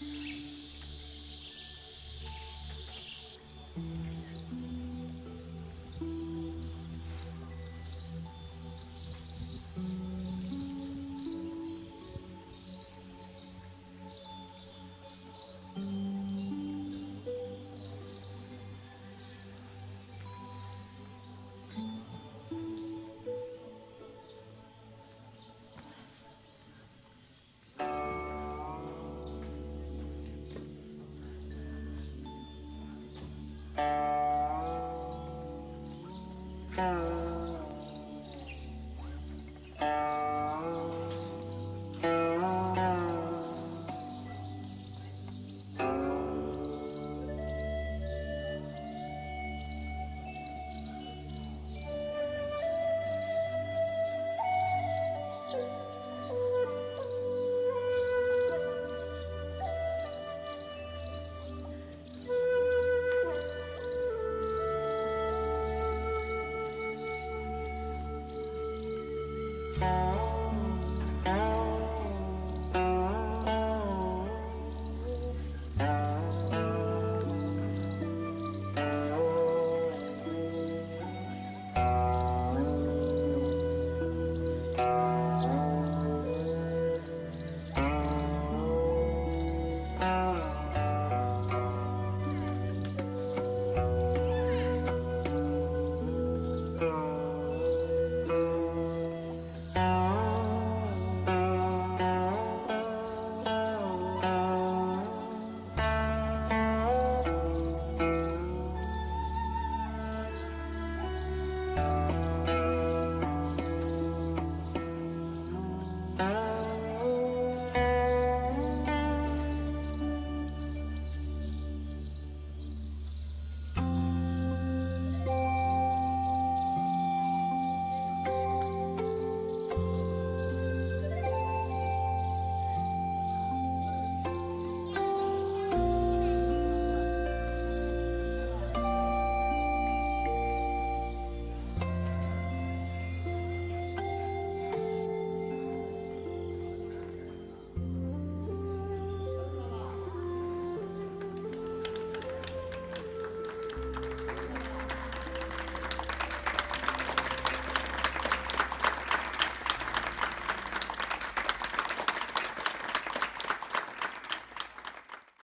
Música Tchau. Música